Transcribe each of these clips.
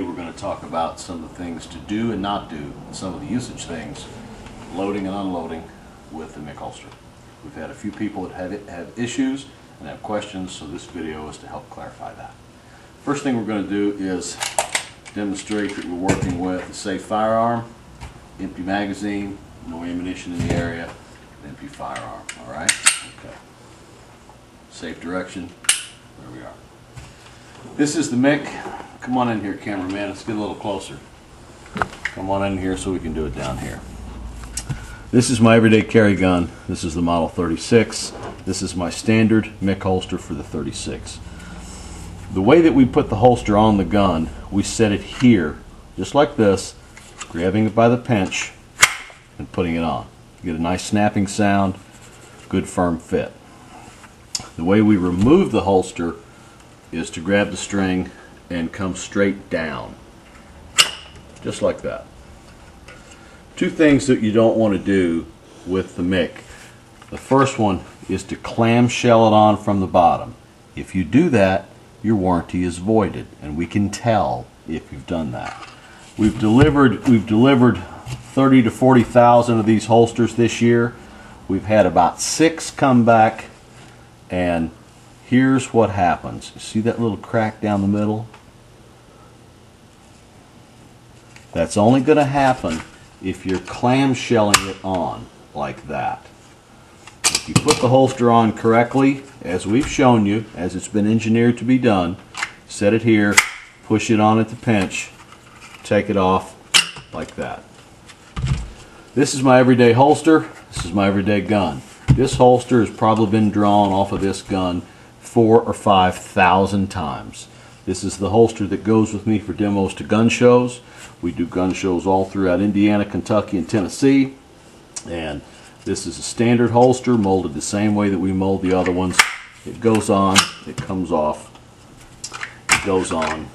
Today we're going to talk about some of the things to do and not do, and some of the usage things, loading and unloading with the MIC holster. We've had a few people that have, have issues and have questions, so this video is to help clarify that. First thing we're going to do is demonstrate that we're working with a safe firearm, empty magazine, no ammunition in the area, an empty firearm, all right? Okay. Safe direction, there we are. This is the MIC. Come on in here, cameraman. Let's get a little closer. Come on in here so we can do it down here. This is my everyday carry gun. This is the Model 36. This is my standard MIC holster for the 36. The way that we put the holster on the gun, we set it here, just like this, grabbing it by the pinch and putting it on. You get a nice snapping sound, good firm fit. The way we remove the holster is to grab the string and come straight down. Just like that. Two things that you don't want to do with the MIC. The first one is to clamshell it on from the bottom. If you do that, your warranty is voided, and we can tell if you've done that. We've delivered we've delivered 30 to 40,000 of these holsters this year. We've had about six come back, and here's what happens. See that little crack down the middle? That's only going to happen if you're clamshelling it on like that. If you put the holster on correctly, as we've shown you, as it's been engineered to be done, set it here, push it on at the pinch, take it off like that. This is my everyday holster. This is my everyday gun. This holster has probably been drawn off of this gun four or five thousand times. This is the holster that goes with me for demos to gun shows. We do gun shows all throughout Indiana, Kentucky, and Tennessee. And this is a standard holster molded the same way that we mold the other ones. It goes on, it comes off. It goes on,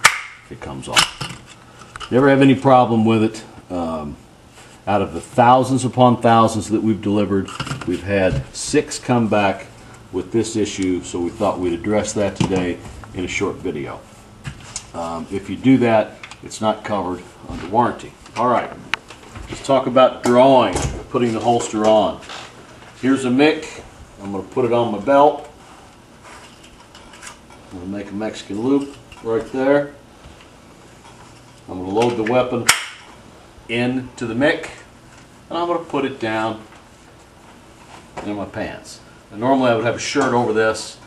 it comes off. Never have any problem with it. Um, out of the thousands upon thousands that we've delivered, we've had six come back with this issue, so we thought we'd address that today in a short video. Um, if you do that, it's not covered under warranty. All right, let's talk about drawing, putting the holster on. Here's a MIC. I'm going to put it on my belt. I'm going to make a Mexican loop right there. I'm going to load the weapon into the MIC and I'm going to put it down in my pants. Normally I would have a shirt over this.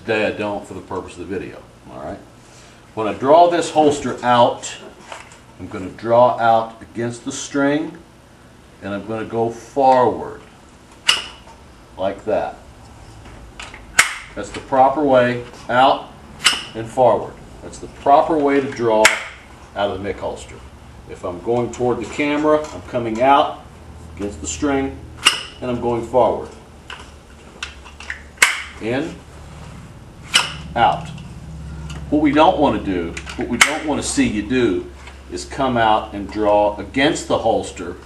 Today I don't for the purpose of the video. All right. When I draw this holster out, I'm going to draw out against the string and I'm going to go forward like that. That's the proper way out and forward. That's the proper way to draw out of the MIC holster. If I'm going toward the camera, I'm coming out against the string and I'm going forward. In, out. What we don't want to do, what we don't want to see you do, is come out and draw against the holster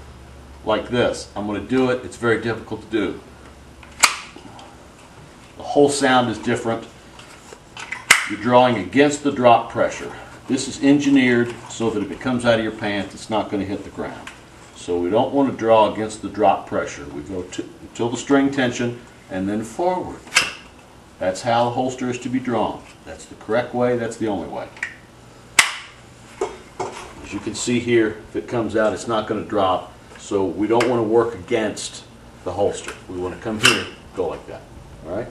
like this. I'm going to do it. It's very difficult to do. The whole sound is different. You're drawing against the drop pressure. This is engineered so that if it comes out of your pants, it's not going to hit the ground. So we don't want to draw against the drop pressure. We go to, until the string tension and then forward. That's how the holster is to be drawn. That's the correct way, that's the only way. As you can see here, if it comes out, it's not going to drop. So we don't want to work against the holster. We want to come here, go like that. All right?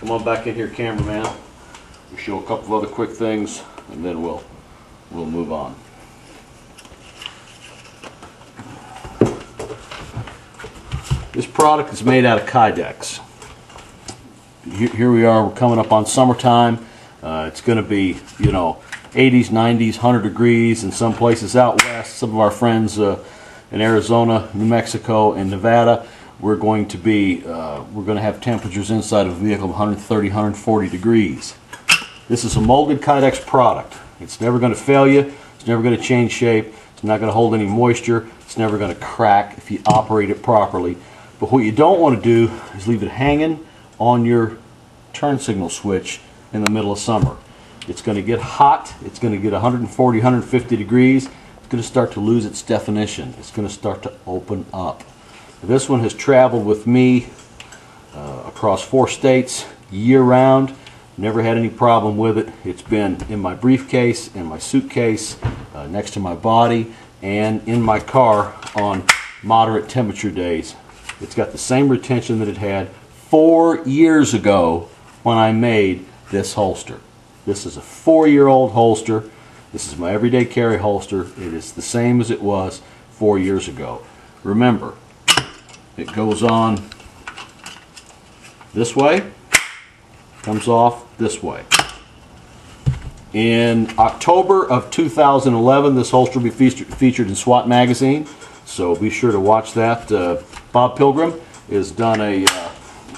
Come on back in here, cameraman. We'll show a couple of other quick things, and then we'll, we'll move on. This product is made out of Kydex. Here we are, we're coming up on summertime. Uh, it's going to be, you know, 80s, 90s, 100 degrees in some places out west. Some of our friends uh, in Arizona, New Mexico, and Nevada, we're going to be, uh, we're going to have temperatures inside of a vehicle of 130, 140 degrees. This is a molded Kydex product. It's never going to fail you. It's never going to change shape. It's not going to hold any moisture. It's never going to crack if you operate it properly. But what you don't want to do is leave it hanging on your turn signal switch in the middle of summer. It's going to get hot. It's going to get 140, 150 degrees. It's going to start to lose its definition. It's going to start to open up. This one has traveled with me uh, across four states year round. Never had any problem with it. It's been in my briefcase, in my suitcase, uh, next to my body, and in my car on moderate temperature days. It's got the same retention that it had four years ago when I made this holster. This is a four-year-old holster. This is my everyday carry holster. It is the same as it was four years ago. Remember, it goes on this way, comes off this way. In October of 2011, this holster will be featured, in SWAT magazine, so be sure to watch that. Uh, Bob Pilgrim has done a uh,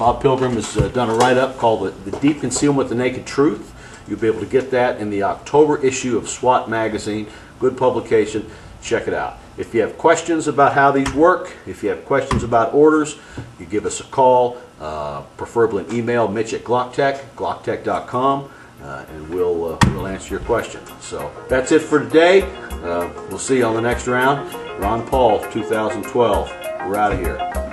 Bob Pilgrim has uh, done a write-up called the, the Deep Concealment: with The Naked Truth. You'll be able to get that in the October issue of SWAT magazine. Good publication. Check it out. If you have questions about how these work, if you have questions about orders, you give us a call, uh, preferably an email, Mitch at Glocktech, glocktech.com, uh, and we'll, uh, we'll answer your question. So that's it for today. Uh, we'll see you on the next round. Ron Paul, 2012. We're out of here.